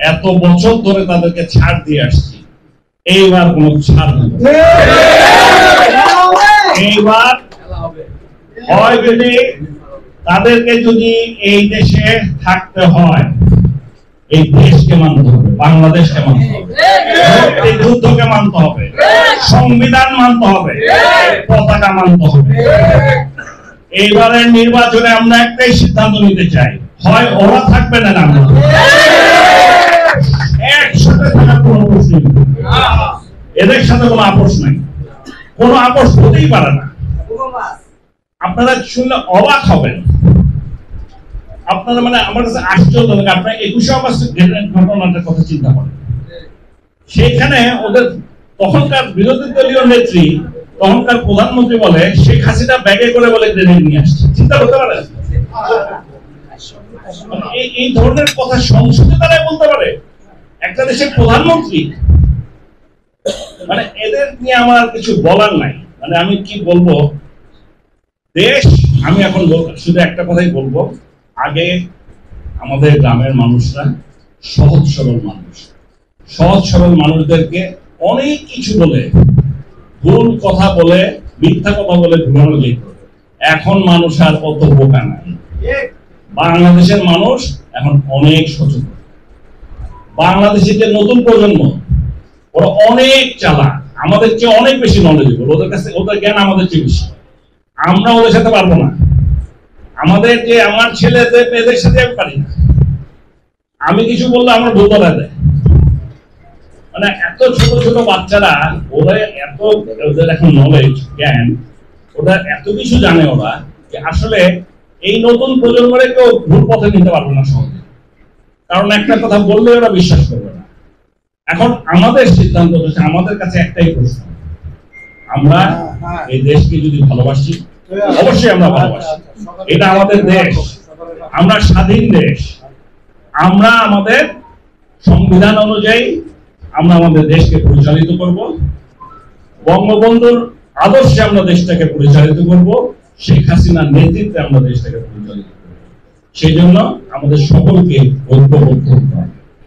এত বছর ধরে তাদেরকে ছাড় দিয়ে আসছি। এইবার কোন ছাড় নেব না। এইবার হয় যদি তাদেরকে যদি এই দেশে থাকতে হয়, এই দেশকে মানতে হবে, বাংলাদেশকে মানতে হবে যুদ্ধকে মানতে হবে, সংবিধান মানতে হবে, পতাকা মানতে হবে। এইবারের নির্বাচনে আমরা একটাই সিদ্ধান্ত নিতে চাই, হয় ওরা থাকবে না আমরা। এদের সাথে কোনো আপোষ নাই। কোনো আপোষ হতেই পারে না। আপনারা শুনলে অবাক হবেন। আপনারা মানে আমার কাছে আশ্চর্য লাগে, আপনারা একুশে অগস্ট ঘটনাটার কথা চিন্তা করেন। সেখানে ওদের তখনকার বিরোধী দলীয় নেত্রী, তখনকার প্রধানমন্ত্রী বলে, শেখ হাসিনা ব্যাগে করে বলে গ্রেনেড নিয়ে আসছে। চিন্তা করতে এই এই ধরনের কথা সংসদে তারাই বলতে পারে। একটা দেশের প্রধানমন্ত্রী মানে এদের নিয়ে আমার কিছু বলার নাই। মানে আমি কি বলব? দেশ, আমি এখন শুধু একটা কথাই বলব। আগে আমাদের গ্রামের মানুষরা সহজ সরল মানুষ। সহজ সরল মানুষদেরকে অনেক কিছু বলে, ভুল কথা বলে, মিথ্যা কথা বলে ঘুরানো যেত। এখন মানুষ আর অত বোকা নাই। বাংলাদেশের মানুষ এখন অনেক সচেতন। বাংলাদেশের যে নতুন প্রজন্ম ওরা অনেক চালাক। আমাদের চেয়ে অনেক বেশি নলেজেবল ওদের কাছে ওদের জ্ঞান আমাদের চেয়ে বেশি। আমরা ওদের সাথে পারব না। আমাদের যে আমার ছেলেদের মেয়েদের সাথে আমি পারি না। আমি কিছু বললে আমার দোতলা দেয় মানে এত ছোট ছোট বাচ্চারা, ওরা এত ওদের এখন নলেজ জ্ঞান, ওরা এত কিছু জানে ওরা যে আসলে এই নতুন প্রজন্মের কেউ ভুল পথে নিতে পারবে না সহজে। কারণ একটা কথা বললে ওরা বিশ্বাস করবে না। এখন আমাদের সিদ্ধান্ত হচ্ছে আমাদের কাছে একটাই প্রশ্ন। আমরা এই দেশকে যদি ভালোবাসি অবশ্যই আমরা ভালোবাসি। এটা আমাদের দেশ। আমরা স্বাধীন দেশ। আমরা আমাদের সংবিধান অনুযায়ী আমরা আমাদের দেশকে পরিচালিত করব। বঙ্গবন্ধুর আদর্শে আমরা দেশটাকে পরিচালিত করব। শেখ হাসিনার নেতৃত্বে আমরা দেশটাকে পরিচালিত করব। সেই জন্য আমাদের সকলকে ঐক্যবদ্ধ হতে হবে।